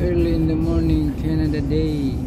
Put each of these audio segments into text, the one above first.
early in the morning Canada Day.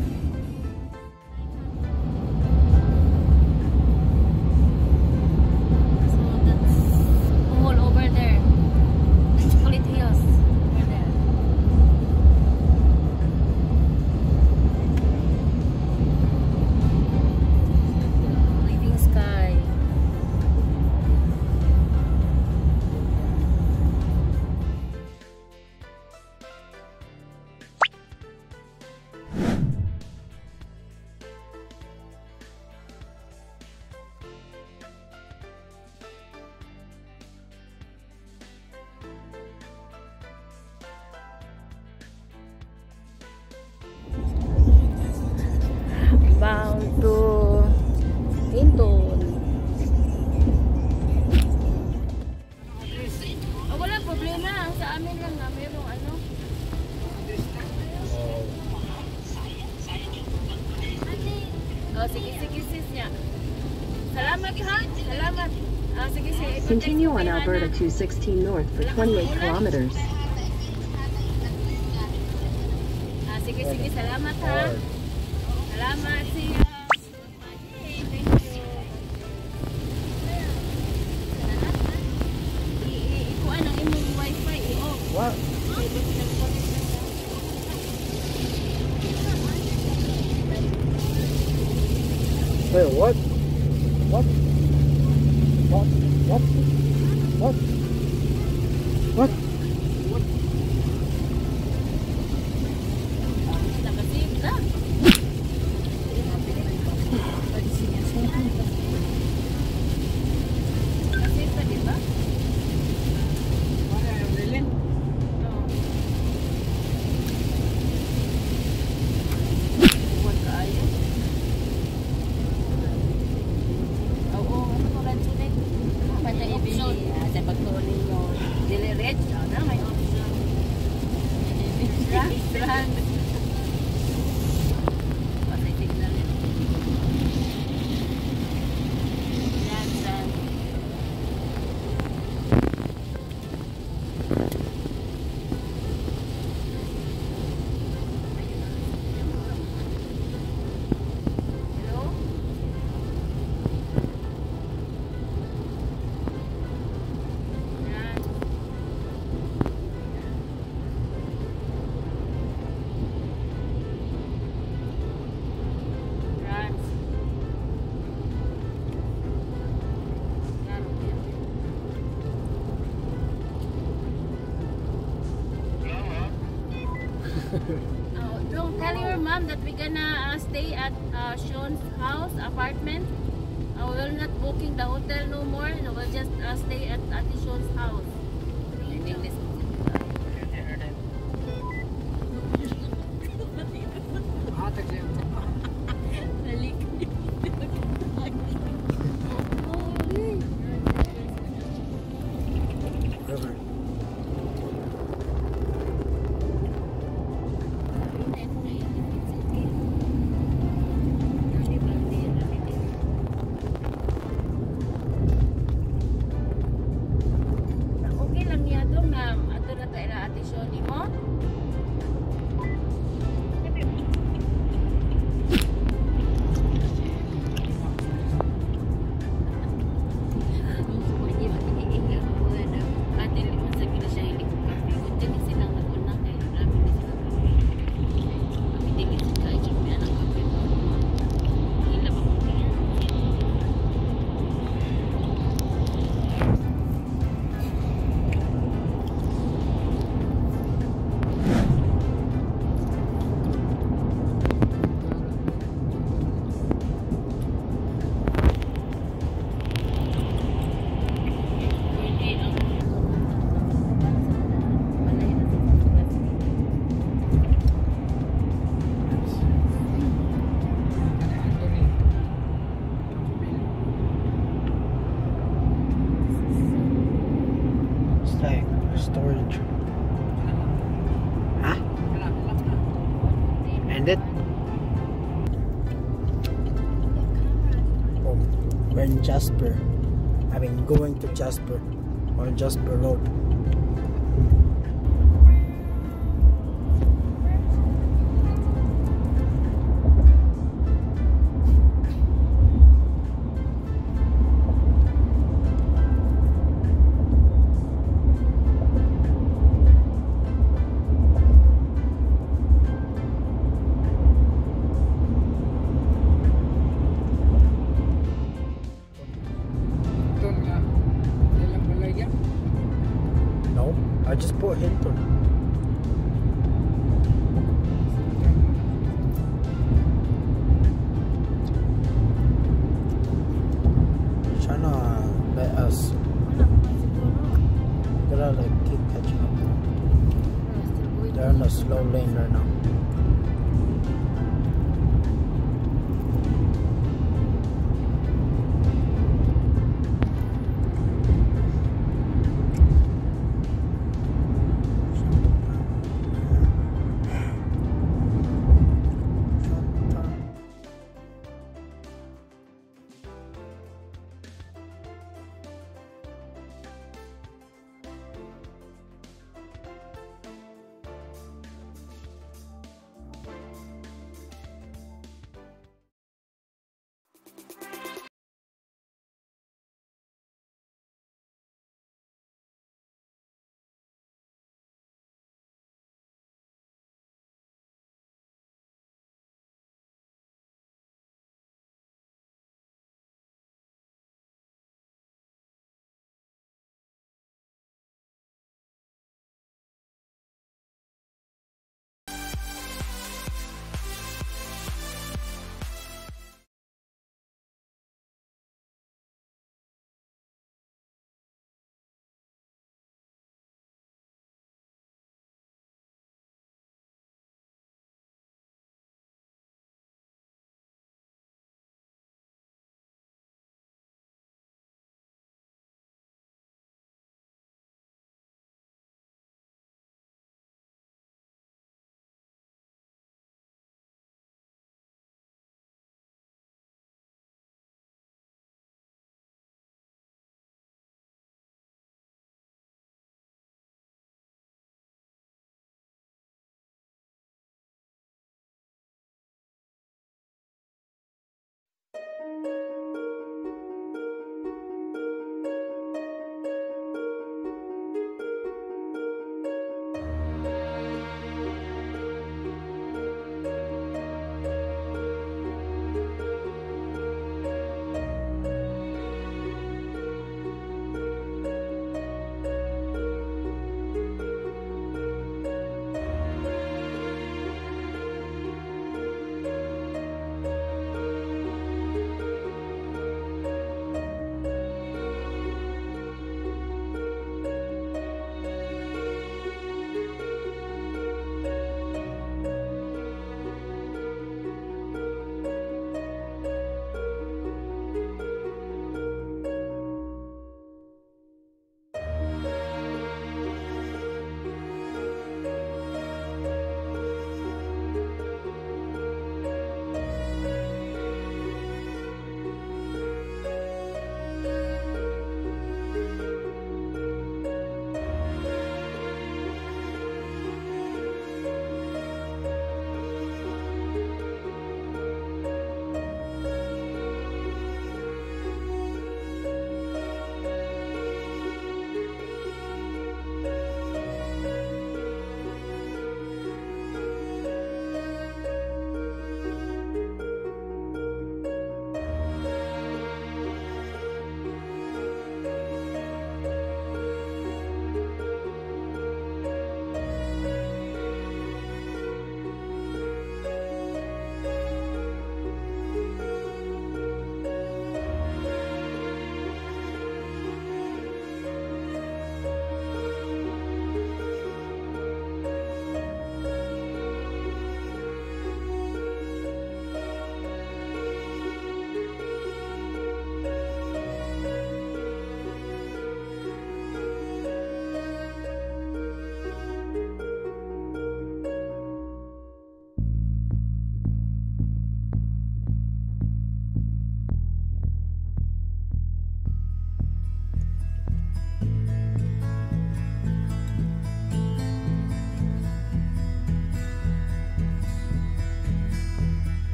Amin lang na mayroong ano. Oh, sige, sige, sis niya. Salamat ha. Salamat. Ah, sige, sige. Continue on Ipag-text ko kay Alberta Hana. 216 North for 28 kilometers. Ah, sige, sige. Salamat ha. Salamat. See Wait, what? Oh, don't tell your mom that we're gonna uh, stay at uh, Sean's house apartment. Uh, we're not booking the hotel no more. No, we'll just uh, stay at Ate Sean's house. Jasper. I mean, going to Jasper. On Jasper Road. I